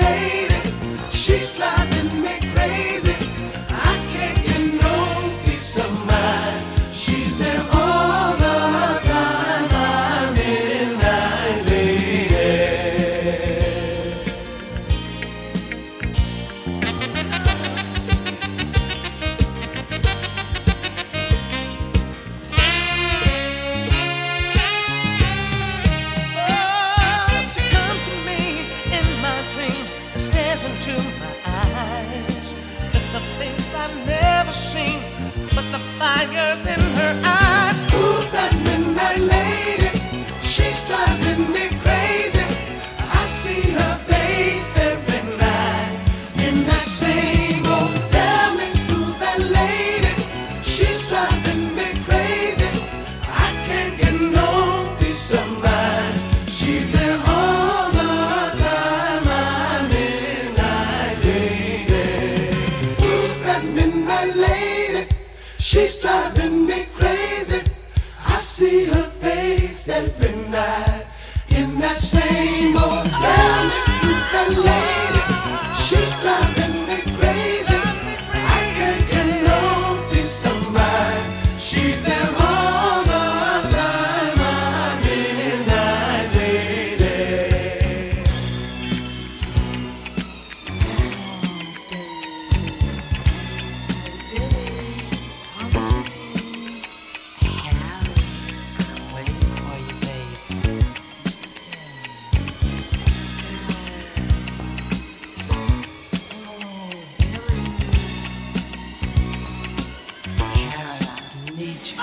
lady, she's like. She's there. age.